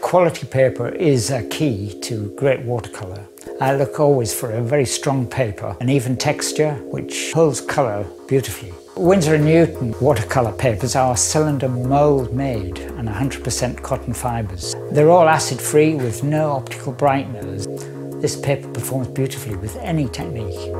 Quality paper is a key to great watercolour. I look always for a very strong paper, an even texture, which holds colour beautifully. Winsor & Newton watercolour papers are cylinder mould made and 100% cotton fibres. They're all acid free with no optical brighteners. This paper performs beautifully with any technique.